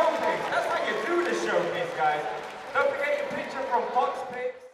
showcase. That's how you do the showcase, guys. Don't forget your picture from Fox Pics.